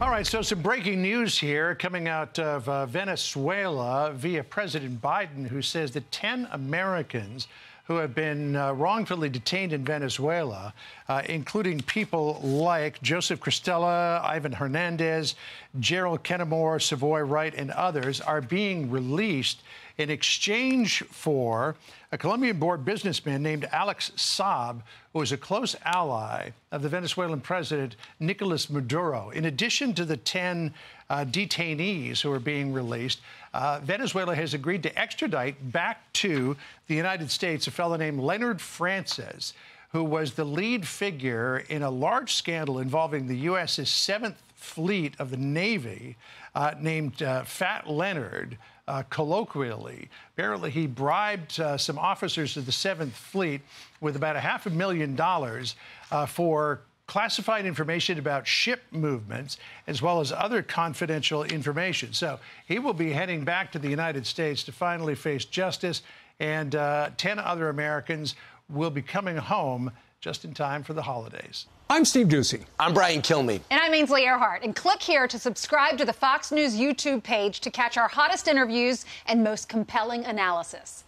All right, so some breaking news here coming out of uh, Venezuela via President Biden, who says that 10 Americans who have been uh, wrongfully detained in Venezuela, uh, including people like Joseph Cristella, Ivan Hernandez, Jerrel Kenemore, Savoi Wright, and others, are being released in exchange for a Colombian born businessman named Alex Saab, who was a close ally of the Venezuelan president Nicolas Maduro. In addition to the 10 uh, detainees who are being released, uh, Venezuela has agreed to extradite back to the United States a fellow named Leonard Francis, who was the lead figure in a large scandal involving the U.S.'s seventh fleet of the Navy uh, named uh, Fat Leonard. Uh, colloquially. Apparently, he bribed uh, some officers of the Seventh Fleet with about a half a million dollars uh, for classified information about ship movements, as well as other confidential information. So he will be heading back to the United States to finally face justice, and uh, 10 other Americans will be coming home just in time for the holidays. I'm Steve Doocy. I'm Brian Kilmeade. And I'm Ainsley Earhardt. And click here to subscribe to the Fox News YouTube page to catch our hottest interviews and most compelling analysis.